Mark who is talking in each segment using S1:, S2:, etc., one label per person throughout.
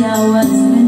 S1: я у вас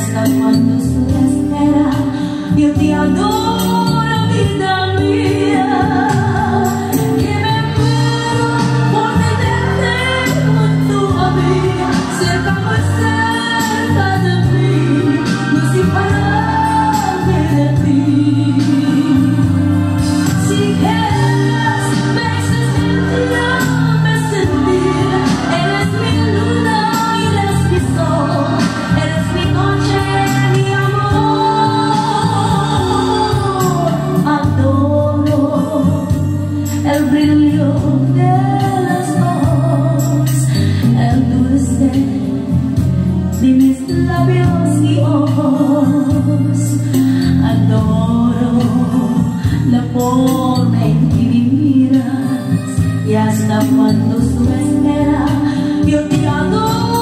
S1: festa quando su espera. Yo te adoro. forma en que vivirás y hasta cuando su espera yo te adoro